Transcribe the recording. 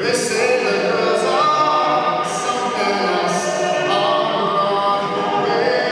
This is.